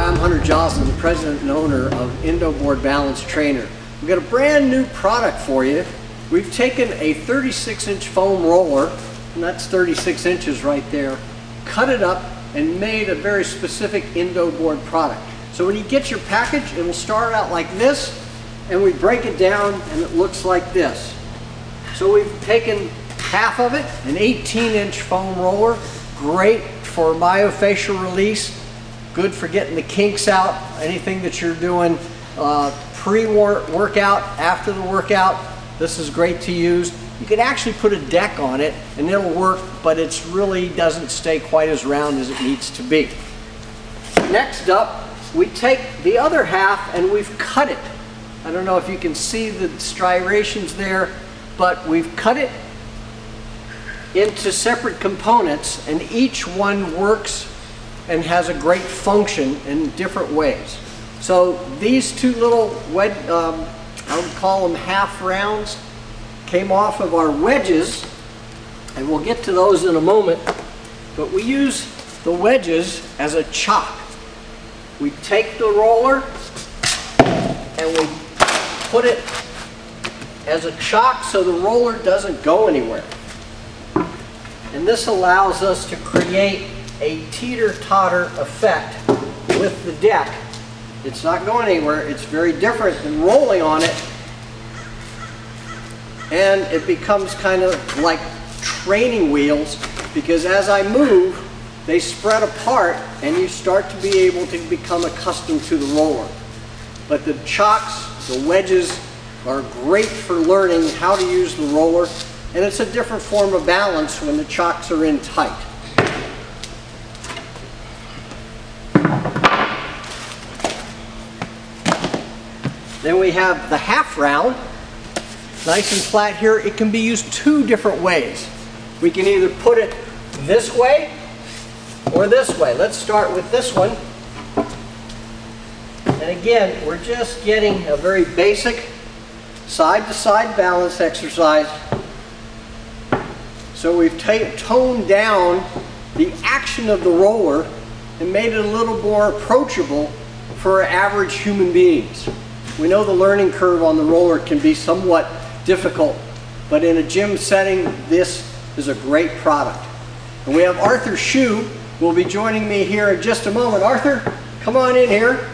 I'm Hunter Joslin, the president and owner of Indoboard Balance Trainer. We've got a brand new product for you. We've taken a 36 inch foam roller, and that's 36 inches right there, cut it up and made a very specific Indoboard product. So when you get your package, it will start out like this, and we break it down and it looks like this. So we've taken half of it, an 18 inch foam roller, great for myofascial release, good for getting the kinks out, anything that you're doing uh, pre-workout, after the workout, this is great to use. You can actually put a deck on it and it'll work, but it really doesn't stay quite as round as it needs to be. Next up, we take the other half and we've cut it. I don't know if you can see the striations there, but we've cut it into separate components and each one works and has a great function in different ways. So these two little wed, um, I would call them half rounds, came off of our wedges, and we'll get to those in a moment, but we use the wedges as a chock. We take the roller and we put it as a chock so the roller doesn't go anywhere. And this allows us to create a teeter-totter effect with the deck. It's not going anywhere. It's very different than rolling on it. And it becomes kind of like training wheels because as I move, they spread apart and you start to be able to become accustomed to the roller. But the chocks, the wedges, are great for learning how to use the roller and it's a different form of balance when the chocks are in tight. Then we have the half round, nice and flat here. It can be used two different ways. We can either put it this way or this way. Let's start with this one. And again, we're just getting a very basic side-to-side -side balance exercise. So we've toned down the action of the roller and made it a little more approachable for average human beings. We know the learning curve on the roller can be somewhat difficult, but in a gym setting, this is a great product. And we have Arthur Hsu, who will be joining me here in just a moment. Arthur, come on in here.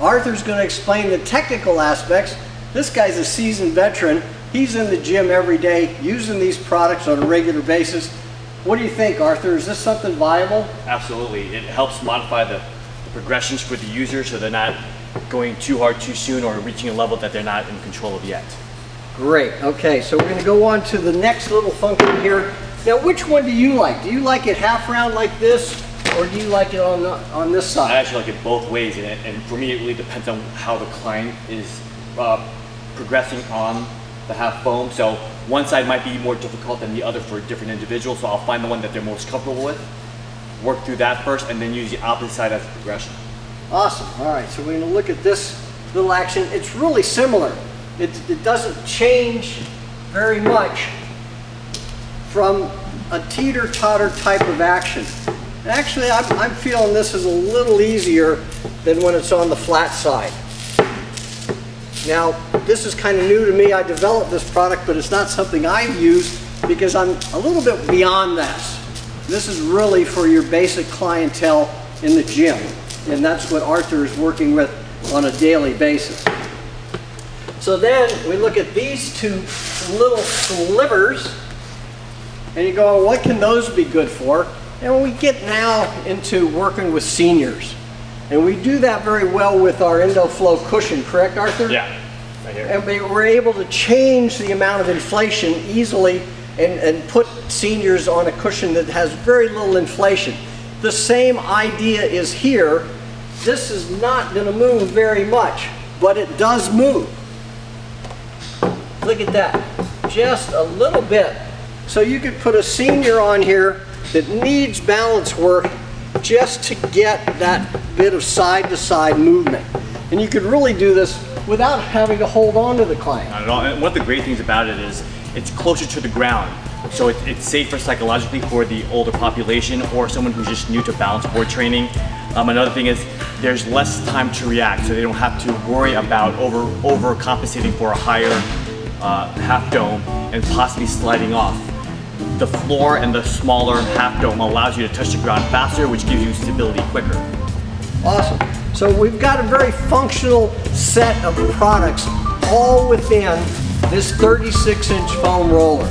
Arthur's going to explain the technical aspects. This guy's a seasoned veteran. He's in the gym every day using these products on a regular basis. What do you think, Arthur? Is this something viable? Absolutely. It helps modify the progressions for the user so they're not going too hard too soon or reaching a level that they're not in control of yet. Great. Okay, so we're going to go on to the next little function here. Now, which one do you like? Do you like it half round like this, or do you like it on the, on this side? I actually like it both ways, and, and for me, it really depends on how the client is uh, progressing on the half foam. So one side might be more difficult than the other for different individuals. So I'll find the one that they're most comfortable with work through that first and then use the opposite side as a progression. Awesome. All right, so we're going to look at this little action. It's really similar. It, it doesn't change very much from a teeter-totter type of action. And actually, I'm, I'm feeling this is a little easier than when it's on the flat side. Now, this is kind of new to me. I developed this product, but it's not something I've used because I'm a little bit beyond this. This is really for your basic clientele in the gym. And that's what Arthur is working with on a daily basis. So then we look at these two little slivers and you go, what can those be good for? And we get now into working with seniors. And we do that very well with our IndoFlow cushion, correct Arthur? Yeah, right here. And we're able to change the amount of inflation easily and, and put seniors on a cushion that has very little inflation. The same idea is here. This is not going to move very much, but it does move. Look at that. Just a little bit. So you could put a senior on here that needs balance work just to get that bit of side-to-side -side movement. And you could really do this without having to hold on to the client. Not at all. And one of the great things about it is it's closer to the ground. So it, it's safer psychologically for the older population or someone who's just new to balance board training. Um, another thing is there's less time to react, so they don't have to worry about over overcompensating for a higher uh, half dome and possibly sliding off. The floor and the smaller half dome allows you to touch the ground faster, which gives you stability quicker. Awesome. So we've got a very functional set of products all within this 36 inch foam roller.